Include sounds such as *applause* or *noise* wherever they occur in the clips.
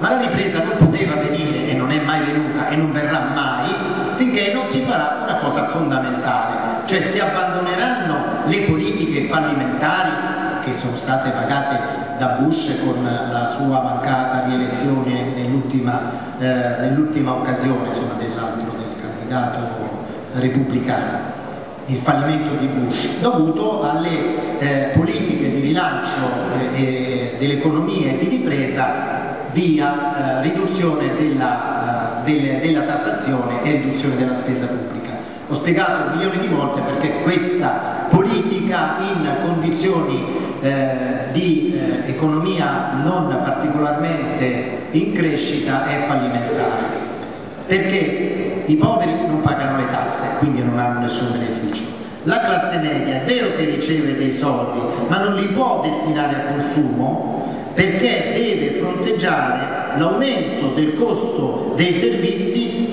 ma la ripresa non poteva venire e non è mai venuta e non verrà mai finché non si farà una cosa fondamentale, cioè si abbandoneranno le politiche fallimentari che sono state pagate da Bush con la sua mancata rielezione nell'ultima, eh, nell'ultima occasione dell'altro del candidato repubblicano. Il fallimento di Bush dovuto alle eh, politiche di rilancio eh, dell'economia e di ripresa via eh, riduzione della, eh, delle, della, tassazione e riduzione della spesa pubblica. Ho spiegato milioni di volte perché questa politica in condizioni eh, di eh, economia non particolarmente in crescita è fallimentare perché i poveri non pagano le tasse, quindi non hanno nessun beneficio. La classe media è vero che riceve dei soldi, ma non li può destinare a consumo perché deve fronteggiare l'aumento del costo dei servizi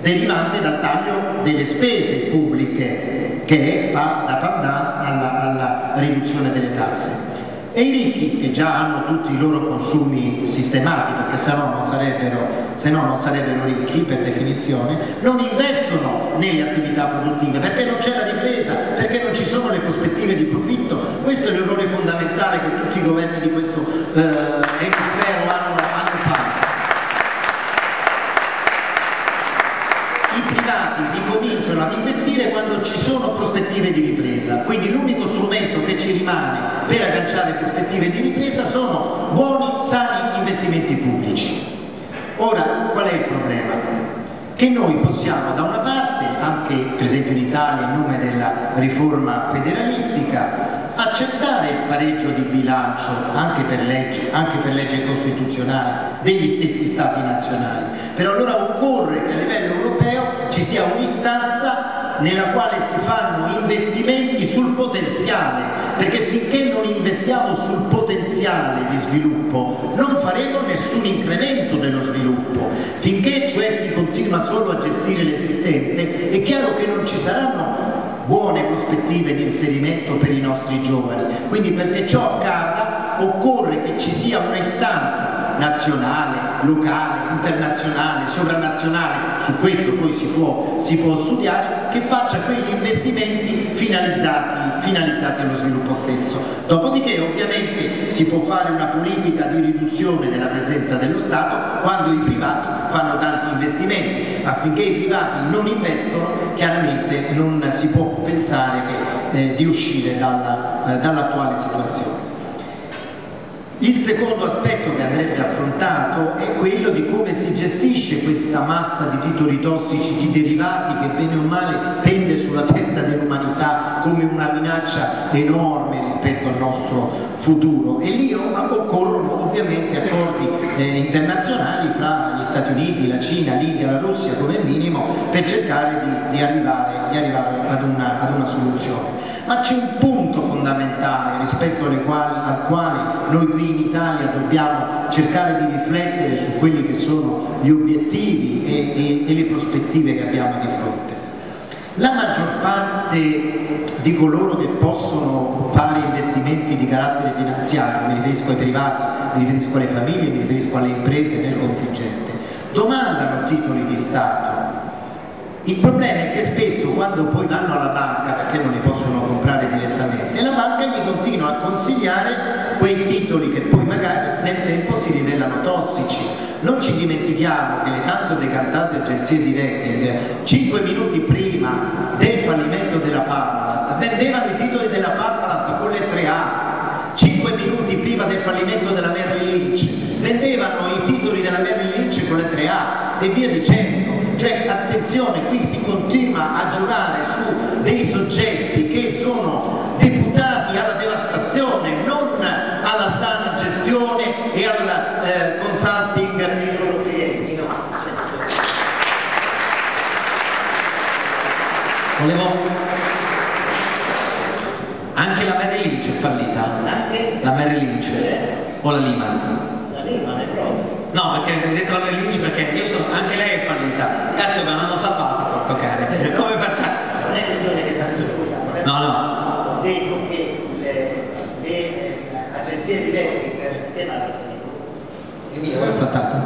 derivante dal taglio delle spese pubbliche che fa da pandan alla, alla riduzione delle tasse. E i ricchi che già hanno tutti i loro consumi sistemati perché se no non sarebbero, no non sarebbero ricchi per definizione non investono nelle attività produttive perché non c'è la ripresa perché non ci sono le prospettive di profitto questo è l'errore fondamentale che tutti i governi di questo eh, emisfero hanno, hanno fatto i privati ricominciano ad investire quando ci sono prospettive di ripresa quindi l'unico strumento che ci rimane per agganciare prospettive di ripresa sono buoni, sani investimenti pubblici. Ora, qual è il problema? Che noi possiamo da una parte, anche per esempio in Italia in nome della riforma federalistica, accettare il pareggio di bilancio anche per legge, anche per legge costituzionale degli stessi stati nazionali, però allora occorre che a livello europeo ci sia un'istanza nella quale si fanno investimenti potenziale perché finché non investiamo sul potenziale di sviluppo non faremo nessun incremento dello sviluppo, finché cioè si continua solo a gestire l'esistente è chiaro che non ci saranno buone prospettive di inserimento per i nostri giovani, quindi perché ciò accada occorre che ci sia un'istanza nazionale, locale, internazionale, sovranazionale, su questo poi si può, si può studiare, che faccia quegli investimenti finalizzati, finalizzati allo sviluppo stesso. Dopodiché ovviamente si può fare una politica di riduzione della presenza dello Stato quando i privati fanno tanti investimenti, affinché i privati non investono chiaramente non si può pensare che, eh, di uscire dall'attuale dall situazione. Il secondo aspetto che andrebbe affrontato è quello di come si gestisce questa massa di titoli tossici, di derivati che bene o male pende sulla testa dell'umanità come una minaccia enorme rispetto al nostro futuro. E lì occorrono ovviamente accordi eh, internazionali fra gli Stati Uniti, la Cina, l'India, la Russia come minimo per cercare di, di arrivare, di arrivare ad, una, ad una soluzione ma c'è un punto fondamentale rispetto quali, al quale noi qui in Italia dobbiamo cercare di riflettere su quelli che sono gli obiettivi e, e, e le prospettive che abbiamo di fronte. La maggior parte di coloro che possono fare investimenti di carattere finanziario, mi riferisco ai privati, mi riferisco alle famiglie, mi riferisco alle imprese nel contingente, domandano titoli di Stato il problema è che spesso quando poi vanno alla banca, perché non li possono comprare direttamente, la banca gli continua a consigliare quei titoli che poi magari nel tempo si rivelano tossici. Non ci dimentichiamo che le tanto decantate agenzie di rating, 5 minuti prima del fallimento della Parmalat, vendevano i titoli della Parmalat con le 3A, 5 minuti prima del fallimento della Merrill Lynch, vendevano i titoli della Merrill Lynch con le 3A e via dicendo cioè attenzione, qui si continua a giurare su dei soggetti che sono deputati alla devastazione, non alla sana gestione e al eh, consulting per i loro clienti. No. Volevo... Anche la Mary Lynch è fallita? Anche? La Mary Lynch? O la Lehman? La Lehman è proprio. No, perché dentro la Lynch perché io sono, anche lei è fallita. Cazzo, me l'hanno salvata porco cane. *laughs* Come facciamo? Non è questione che tanto scusa, non è No, no. Dico che le, le agenzie di rating, il tema della Il mio è saltato.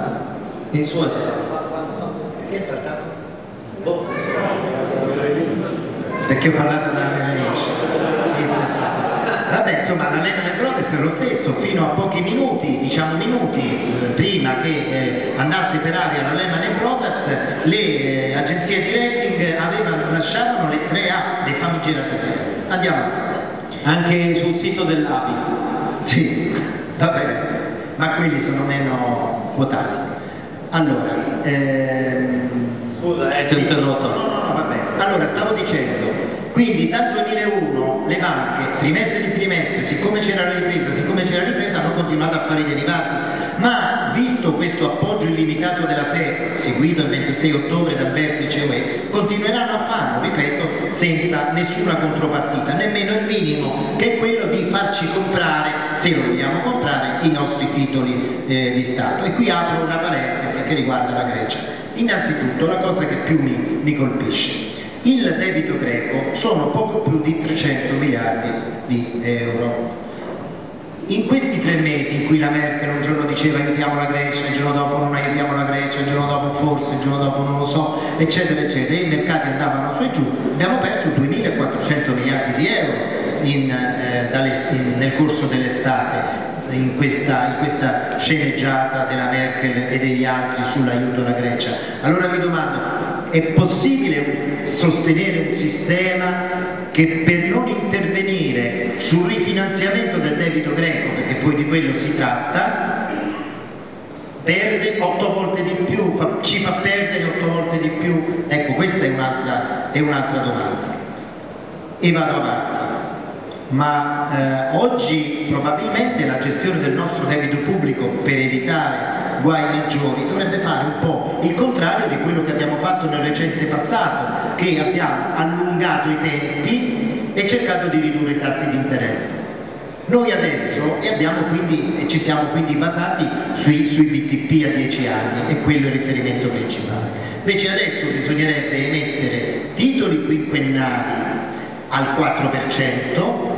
Il suo è saltato. Perché è saltato? Boh. Perché ho parlato da Vabbè, insomma, la Lehman Brothers è lo stesso, fino a pochi minuti, diciamo minuti, eh, prima che eh, andasse per aria la Lehman Brothers, le eh, agenzie di rating avevano, lasciavano le 3A, le famigerate 3A. Andiamo avanti. Anche sul sito dell'ABI. Sì, va bene, ma quelli sono meno quotati. Allora, ehm... scusa, eh, ti ho interrotto. No, no, no, va bene. Allora, stavo dicendo, quindi dal 2001 le banche, trimestre di trimestre, siccome c'era la ripresa, siccome c'era la ripresa, hanno continuato a fare i derivati. Ma visto questo appoggio illimitato della Fed, seguito il 26 ottobre dal vertice UE, continueranno a farlo, ripeto, senza nessuna contropartita, nemmeno il minimo, che è quello di farci comprare, se lo vogliamo comprare, i nostri titoli eh, di Stato. E qui apro una parentesi che riguarda la Grecia. Innanzitutto la cosa che più mi, mi colpisce il debito greco sono poco più di 300 miliardi di euro. In questi tre mesi in cui la Merkel un giorno diceva aiutiamo la Grecia, il giorno dopo non aiutiamo la Grecia, il giorno dopo forse, il giorno dopo non lo so, eccetera, eccetera, i mercati andavano su e giù, abbiamo perso 2.400 miliardi di euro in, eh, in, nel corso dell'estate in in questa sceneggiata della Merkel e degli altri sull'aiuto alla Grecia. Allora mi domando, è possibile sostenere un sistema che per non intervenire sul rifinanziamento del debito greco, perché poi di quello si tratta, perde otto volte di più, fa, ci fa perdere otto volte di più? Ecco, questa è un'altra, un'altra domanda. E vado avanti. Ma eh, oggi probabilmente la gestione del nostro debito pubblico per evitare guai maggiori, dovrebbe fare un po' il contrario di quello che abbiamo fatto nel recente passato, che abbiamo allungato i tempi e cercato di ridurre i tassi di interesse. Noi adesso quindi, ci siamo quindi basati sui, sui BTP a 10 anni e quello è il riferimento principale. Invece adesso bisognerebbe emettere titoli quinquennali al 4%,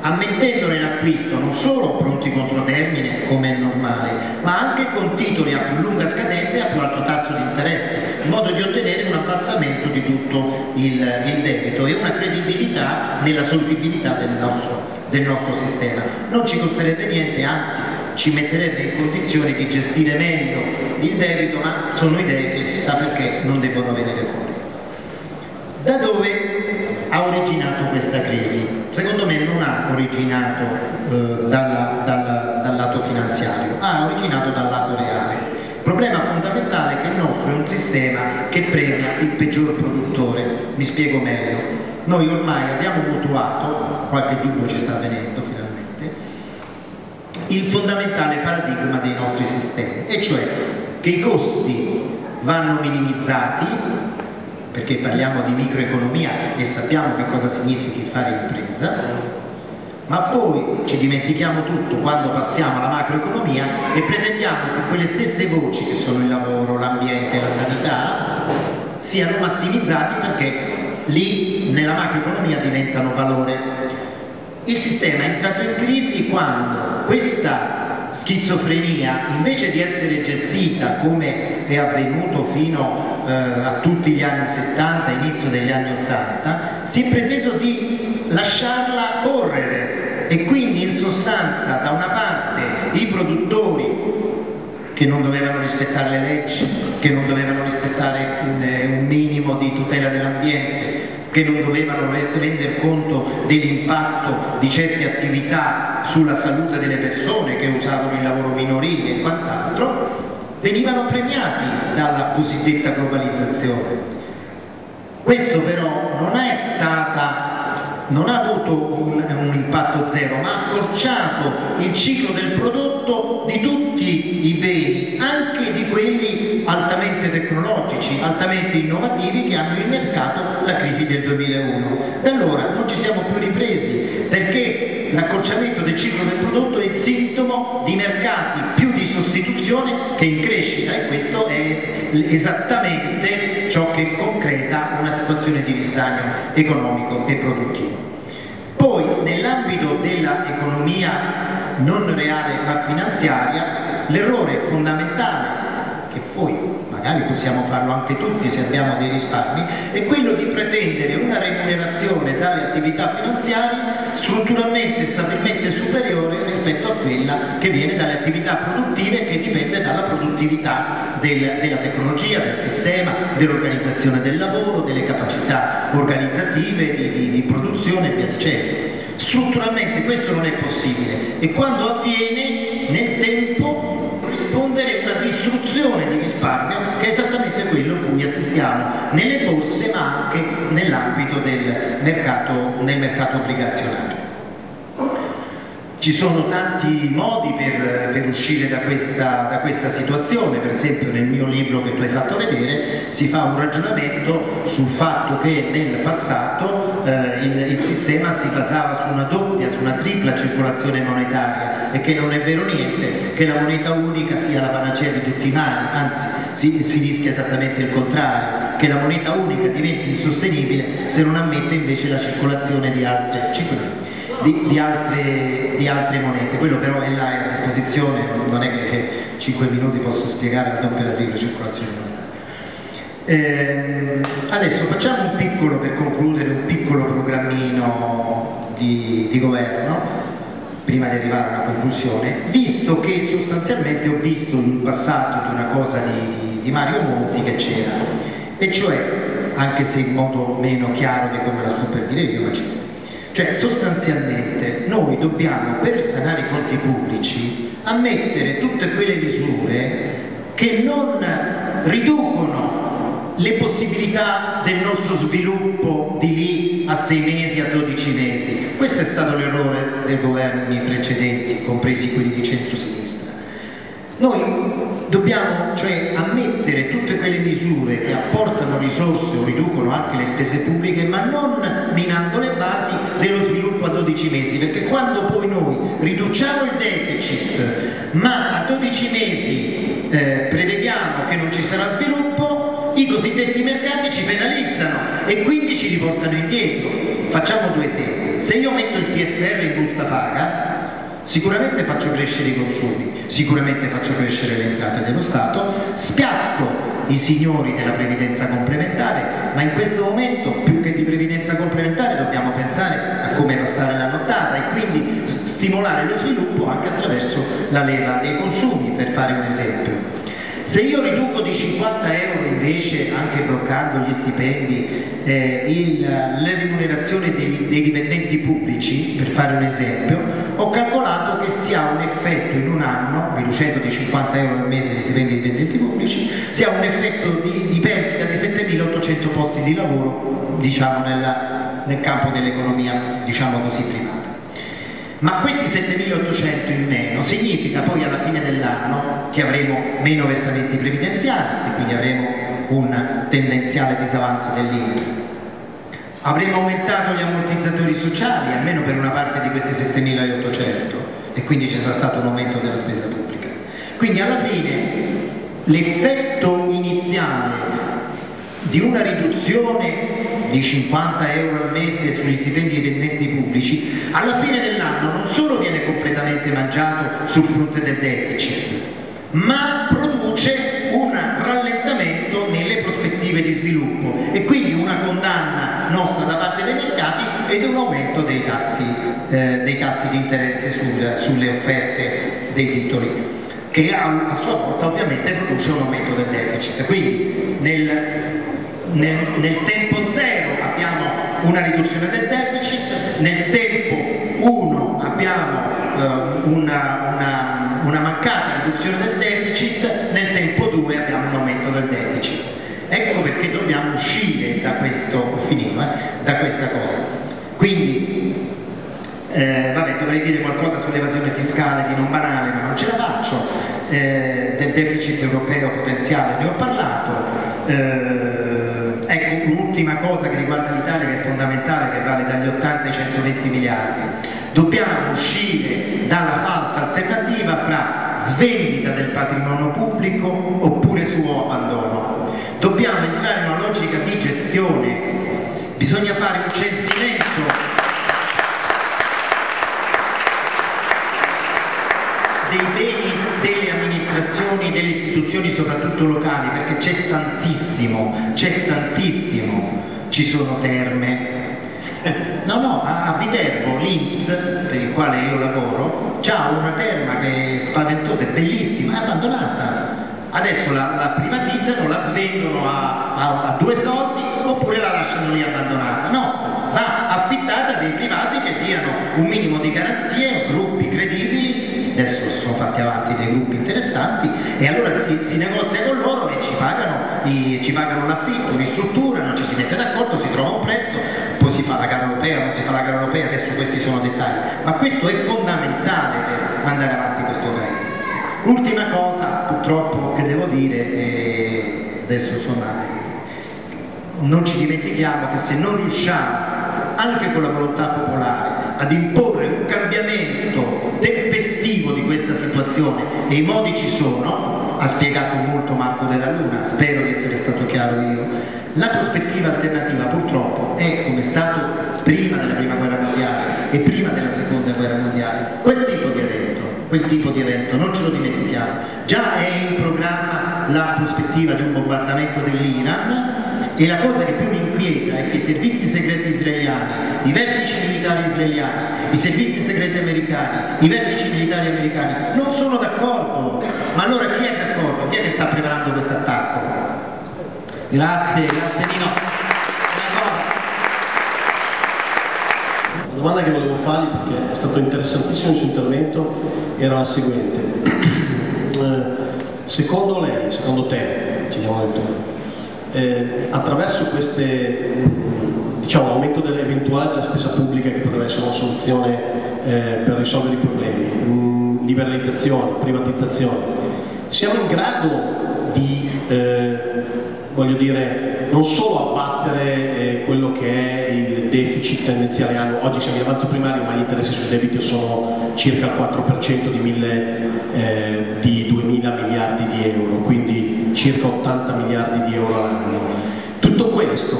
ammettendone l'acquisto non solo pronti contro termine come è normale, ma anche con titoli a più lunga scadenza e a più alto tasso di interesse, in modo di ottenere un abbassamento di tutto il, il debito e una credibilità nella solvibilità del nostro, del nostro sistema. Non ci costerebbe niente, anzi ci metterebbe in condizioni di gestire meglio il debito, ma sono idee che si sa perché non devono venire fuori. Da dove ha originato questa crisi? Secondo me non ha originato eh, dalla, dalla, dal lato finanziario, ha originato dal lato reale. Il problema fondamentale è che il nostro è un sistema che premia il peggior produttore, mi spiego meglio. Noi ormai abbiamo mutuato, qualche dubbio ci sta avvenendo finalmente, il fondamentale paradigma dei nostri sistemi, e cioè che i costi vanno minimizzati perché parliamo di microeconomia e sappiamo che cosa significhi fare impresa, ma poi ci dimentichiamo tutto quando passiamo alla macroeconomia e pretendiamo che quelle stesse voci che sono il lavoro, l'ambiente la sanità siano massimizzati perché lì nella macroeconomia diventano valore. Il sistema è entrato in crisi quando questa schizofrenia invece di essere gestita come è avvenuto fino eh, a tutti gli anni 70, inizio degli anni 80, si è preteso di lasciarla correre. E quindi in sostanza da una parte i produttori che non dovevano rispettare le leggi, che non dovevano rispettare eh, un minimo di tutela dell'ambiente, che non dovevano rendere conto dell'impatto di certe attività sulla salute delle persone che usavano il lavoro minorile e quant'altro, venivano premiati dalla cosiddetta globalizzazione. Questo però non è stata non ha avuto un, un, impatto zero, ma ha accorciato il ciclo del prodotto di tutti i beni, anche di quelli altamente altamente innovativi che hanno innescato la crisi del 2001. Da allora non ci siamo più ripresi perché l'accorciamento del ciclo del prodotto è sintomo di mercati più di sostituzione che in crescita e questo è esattamente ciò che concreta una situazione di ristagno economico e produttivo. Poi nell'ambito dell'economia non reale ma finanziaria L'errore fondamentale, che poi magari possiamo farlo anche tutti se abbiamo dei risparmi, è quello di pretendere una remunerazione dalle attività finanziarie strutturalmente e stabilmente superiore rispetto a quella che viene dalle attività produttive che dipende dalla produttività del, della tecnologia, del sistema, dell'organizzazione del lavoro, delle capacità organizzative di, di, di produzione e via dicendo. Strutturalmente questo non è possibile e quando avviene nel tempo distruzione di risparmio che è esattamente quello a cui assistiamo nelle borse ma anche nell'ambito del mercato, nel mercato obbligazionario. Ci sono tanti modi per, per uscire da questa, da questa, situazione, per esempio nel mio libro che tu hai fatto vedere si fa un ragionamento sul fatto che nel passato eh, il, il, sistema si basava su una doppia, su una tripla circolazione monetaria e che non è vero niente, che la moneta unica sia la panacea di tutti i mali, anzi si, si rischia esattamente il contrario, che la moneta unica diventi insostenibile se non ammette invece la circolazione di altre 5 di, di, altre, di, altre, monete, quello però è là a disposizione, non è che 5 minuti posso spiegare la di circolazione. Monetaria. Eh, adesso facciamo un piccolo, per concludere, un piccolo programmino di, di governo prima di arrivare a una conclusione, visto che sostanzialmente ho visto un passaggio di una cosa di, di Mario Monti che c'era, e cioè, anche se in modo meno chiaro di come la sto per dire io, ma c'era cioè sostanzialmente noi dobbiamo per sanare i conti pubblici ammettere tutte quelle misure che non riducono le possibilità del nostro sviluppo di lì a sei mesi, a 12 mesi. Questo è stato l'errore dei governi precedenti, compresi quelli di centro-sinistra. Noi dobbiamo cioè ammettere tutte quelle misure che apportano risorse o riducono anche le spese pubbliche ma non minando le basi dello sviluppo a 12 mesi perché quando poi noi riduciamo il deficit ma a 12 mesi eh, prevediamo che non ci sarà sviluppo i cosiddetti mercati ci penalizzano e quindi ci riportano indietro. Facciamo due esempi. Se io metto il TFR in busta paga Sicuramente faccio crescere i consumi, sicuramente faccio crescere le entrate dello Stato, spiazzo i signori della previdenza complementare, ma in questo momento più che di previdenza complementare dobbiamo pensare a come passare la nottata e quindi stimolare lo sviluppo anche attraverso la leva dei consumi, per fare un esempio. Se io riduco di 50 euro invece, anche bloccando gli stipendi, eh, il, le remunerazioni dei, dei, dipendenti pubblici, per fare un esempio, ho calcolato che si ha un effetto in un anno, riducendo di 50 euro al mese gli stipendi dei dipendenti pubblici, si ha un effetto di, di perdita di 7.800 posti di lavoro diciamo, nella, nel campo dell'economia diciamo così, privata. Ma questi 7.800 in meno significa poi alla fine dell'anno che avremo meno versamenti previdenziali e quindi avremo un tendenziale disavanzo dell'Inps. Avremo aumentato gli ammortizzatori sociali almeno per una parte di questi 7.800 e quindi ci sarà stato un aumento della spesa pubblica. Quindi alla fine l'effetto iniziale di una riduzione di 50 euro al mese sugli stipendi dipendenti pubblici, alla fine dell'anno non solo viene completamente mangiato sul fronte del deficit, ma produce un rallentamento nelle prospettive di sviluppo e quindi una condanna nostra da parte dei mercati ed un aumento dei tassi, eh, dei tassi di interesse sul, sulle offerte dei titoli che a, a sua volta ovviamente produce un aumento del deficit. Quindi nel nel, nel, tempo zero abbiamo una riduzione del deficit, nel tempo 1 abbiamo eh, una, una, una, mancata riduzione del deficit, nel tempo 2 abbiamo un aumento del deficit. Ecco perché dobbiamo uscire da questo, finito, eh, da questa cosa. Quindi, eh, vabbè, dovrei dire qualcosa sull'evasione fiscale di non banale, ma non ce la faccio, eh, del deficit europeo potenziale ne ho parlato, eh, cosa che riguarda l'Italia che è fondamentale, che vale dagli 80 ai 120 miliardi. Dobbiamo uscire dalla falsa alternativa fra svendita del patrimonio pubblico oppure suo abbandono. Dobbiamo entrare in una logica di gestione, bisogna fare un censimento dei beni istituzioni soprattutto locali, perché c'è tantissimo, c'è tantissimo, ci sono terme. No, no, a Viterbo l'Inps, per il quale io lavoro, c'ha una terma che è spaventosa, è bellissima, è abbandonata. Adesso la, la privatizzano, la svendono a, a, a due soldi oppure la lasciano lì abbandonata. No, va affittata a dei privati che diano un minimo di garanzie, gruppi credibili, adesso sono fatti avanti dei gruppi interessanti e allora si, si negozia con loro e ci pagano, i, ci pagano l'affitto, ristrutturano, ci si mette d'accordo, si trova un prezzo, poi si fa la gara europea, non si fa la gara europea, adesso questi sono dettagli, ma questo è fondamentale per mandare avanti questo paese. Ultima cosa purtroppo che devo dire, eh, adesso insomma non ci dimentichiamo che se non riusciamo anche con la volontà popolare ad imporre un cambiamento tempestivo di questa situazione e i modi ci sono, ha spiegato molto Marco della Luna, spero di essere stato chiaro io, la prospettiva alternativa purtroppo è come è stato prima della prima guerra mondiale e prima della seconda guerra mondiale, quel tipo di evento, quel tipo di evento, non ce lo dimentichiamo, già è in programma la prospettiva di un bombardamento dell'Iran e la cosa che più mi inquieta è che i servizi segreti israeliani, i vertici militari israeliani, i servizi segreti americani, i vertici militari americani non sono d'accordo. Ma allora chi è d'accordo? Chi è che sta preparando questo attacco? Grazie, grazie Nino. La domanda che volevo fargli, perché è stato interessantissimo il suo intervento, era la seguente. *clears throat* Eh, secondo lei, secondo te, ci diamo del tuo, eh, attraverso queste, diciamo, l'aumento dell'eventuale della spesa pubblica che potrebbe essere una soluzione eh, per risolvere i problemi, mh, liberalizzazione, privatizzazione, siamo in grado di, eh, voglio dire, non solo abbattere eh, quello che è il deficit tendenziale annuo, oggi siamo in avanzo primario ma gli interessi sul debito sono circa il 4% di, mille, eh, di 2.000 miliardi di euro, quindi circa 80 miliardi di euro all'anno. Tutto questo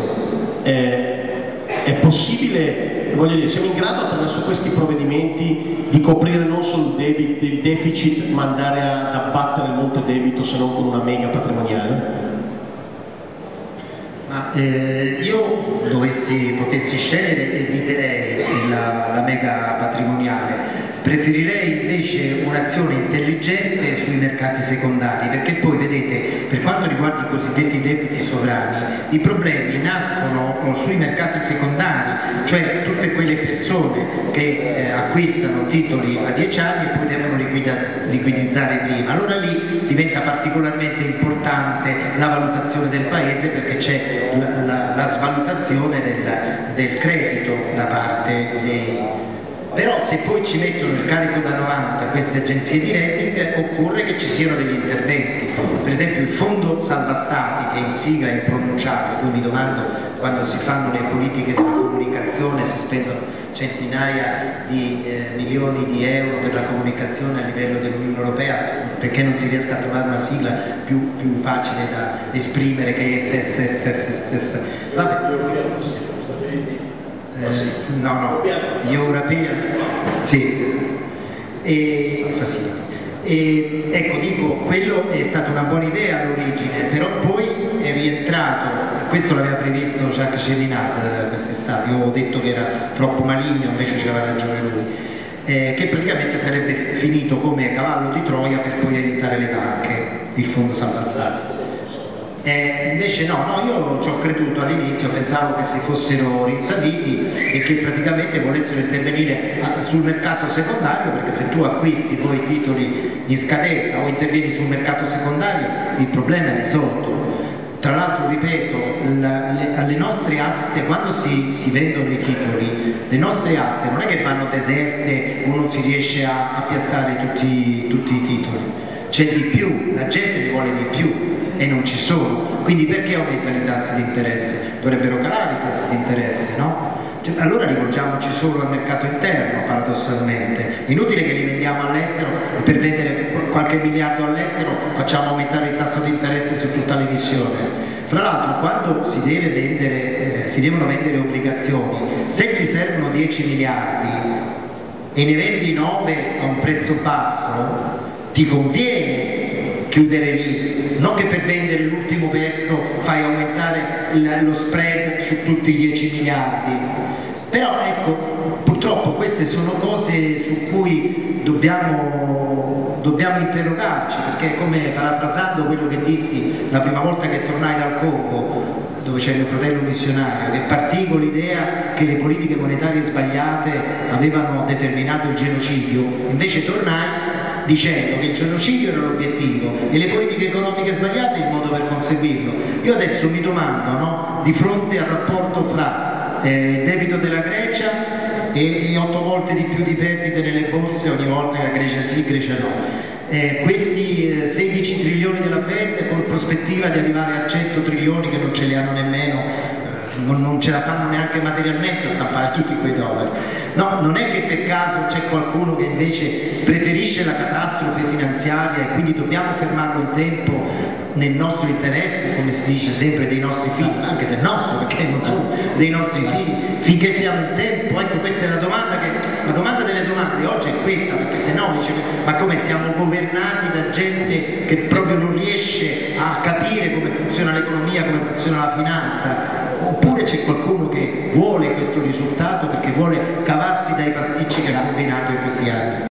è, è possibile, voglio dire, siamo in grado attraverso questi provvedimenti di coprire non solo il, il deficit ma andare ad abbattere monte debito se non con una mega patrimoniale? Ma, eh, io dovessi, potessi scegliere eviterei la, la mega patrimoniale Preferirei invece un'azione intelligente sui mercati secondari perché poi vedete per quanto riguarda i cosiddetti debiti sovrani i problemi nascono sui mercati secondari, cioè tutte quelle persone che eh, acquistano titoli a 10 anni e poi devono liquidizzare prima. Allora lì diventa particolarmente importante la valutazione del paese perché c'è la, la, la, svalutazione del, del credito da parte dei però se poi ci mettono il carico da 90 queste agenzie di rating occorre che ci siano degli interventi per esempio il fondo salva stati che in sigla è impronunciabile poi mi domando quando si fanno le politiche della comunicazione si spendono centinaia di eh, milioni di euro per la comunicazione a livello dell'Unione Europea perché non si riesca a trovare una sigla più, più facile da esprimere che FSF Vabbè. Eh, no, no, European, sì, e, e, ecco, dico, quello è stata una buona idea all'origine, però poi è rientrato, questo l'aveva previsto Jacques Geminat eh, quest'estate, io ho detto che era troppo maligno, invece c'aveva ragione lui, eh, che praticamente sarebbe finito come cavallo di Troia per poi aiutare le banche, il fondo salva stati. Eh, invece no, no, io ci ho creduto all'inizio, pensavo che si fossero rinsaviti e che praticamente volessero intervenire sul mercato secondario perché se tu acquisti poi i titoli in scadenza o intervieni sul mercato secondario il problema è risolto. Tra l'altro, ripeto, alle nostre aste, quando si, si, vendono i titoli, le nostre aste non è che vanno deserte o non si riesce a, a piazzare tutti, tutti i titoli, c'è di più, la gente ne vuole di più e non ci sono. Quindi perché aumentano i tassi di interesse? Dovrebbero calare i tassi di interesse, no? Cioè, allora rivolgiamoci solo al mercato interno, paradossalmente. Inutile che li vendiamo all'estero e per vendere qualche miliardo all'estero facciamo aumentare il tasso di interesse su tutta l'emissione. Fra l'altro quando si, vendere, eh, si devono vendere obbligazioni, se ti servono 10 miliardi e ne vendi 9 a un prezzo basso, ti conviene chiudere lì, non che per vendere l'ultimo pezzo fai aumentare lo spread su tutti i 10 miliardi. Però ecco, purtroppo queste sono cose su cui dobbiamo, dobbiamo interrogarci, perché come parafrasando quello che dissi la prima volta che tornai dal Congo, dove c'è mio fratello missionario, che partì con l'idea che le politiche monetarie sbagliate avevano determinato il genocidio, invece tornai dicendo che il genocidio era l'obiettivo e le politiche economiche sbagliate il modo per conseguirlo. Io adesso mi domando, no, di fronte al rapporto fra eh, debito della Grecia e, otto volte di più di perdite nelle borse ogni volta che la Grecia sì, Grecia no. Eh, questi eh, 16 trilioni della Fed con prospettiva di arrivare a 100 trilioni che non ce li hanno nemmeno, eh, non, non ce la fanno neanche materialmente a stampare tutti quei dollari. No, non è che per caso c'è qualcuno che invece preferisce la catastrofe finanziaria e quindi dobbiamo fermarlo in tempo nel nostro interesse, come si dice sempre, dei nostri figli, ma anche del nostro, perché non sono dei nostri figli, finché siamo in tempo. Ecco, questa è la domanda che, la domanda delle domande oggi è questa, perché se no dice, ma come siamo governati da gente che proprio non riesce a capire come funziona l'economia, come funziona la finanza, oppure c'è qualcuno che vuole questo risultato perché vuole cavarsi dai pasticci che ha combinato in questi anni.